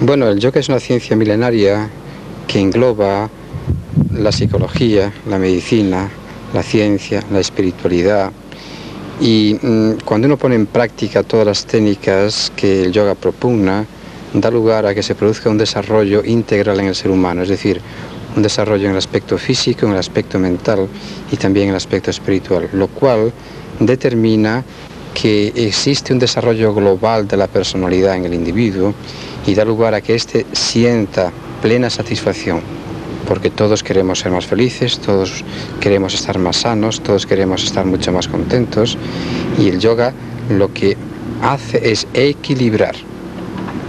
Bueno, el yoga es una ciencia milenaria que engloba la psicología, la medicina, la ciencia, la espiritualidad. Y mm, cuando uno pone en práctica todas las técnicas que el yoga propugna, da lugar a que se produzca un desarrollo integral en el ser humano, es decir, un desarrollo en el aspecto físico, en el aspecto mental y también en el aspecto espiritual, lo cual determina que existe un desarrollo global de la personalidad en el individuo y da lugar a que éste sienta plena satisfacción, porque todos queremos ser más felices, todos queremos estar más sanos, todos queremos estar mucho más contentos y el yoga lo que hace es equilibrar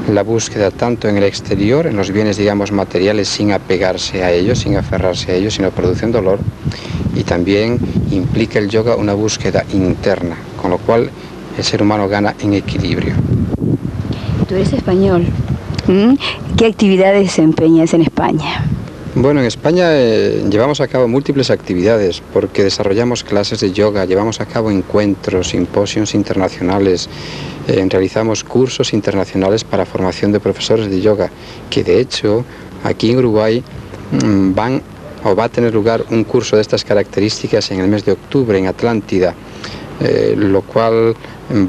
la búsqueda tanto en el exterior, en los bienes digamos materiales sin apegarse a ellos, sin aferrarse a ellos, sino producen dolor y también implica el yoga una búsqueda interna, con lo cual el ser humano gana en equilibrio. Tú eres español. ¿Mm? ¿Qué actividades desempeñas en España? Bueno, en España eh, llevamos a cabo múltiples actividades porque desarrollamos clases de yoga, llevamos a cabo encuentros, simposios internacionales, eh, realizamos cursos internacionales para formación de profesores de yoga, que de hecho aquí en Uruguay mm, van o va a tener lugar un curso de estas características en el mes de octubre en Atlántida, eh, lo cual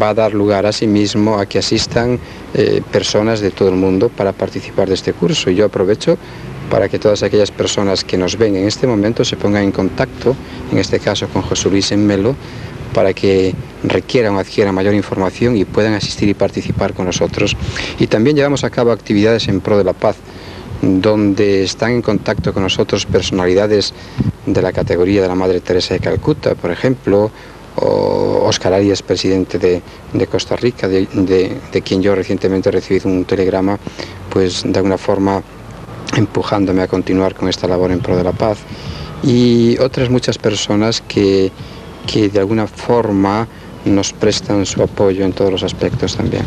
va a dar lugar a sí mismo a que asistan eh, personas de todo el mundo para participar de este curso. Y yo aprovecho para que todas aquellas personas que nos ven en este momento se pongan en contacto, en este caso con José Luis en Melo, para que requieran o adquieran mayor información y puedan asistir y participar con nosotros. Y también llevamos a cabo actividades en pro de la paz donde están en contacto con nosotros personalidades de la categoría de la Madre Teresa de Calcuta, por ejemplo, Oscar Arias, presidente de, Costa Rica, de, de, quien yo recientemente he recibido un telegrama, pues de alguna forma empujándome a continuar con esta labor en pro de la paz, y otras muchas personas que, que de alguna forma nos prestan su apoyo en todos los aspectos también.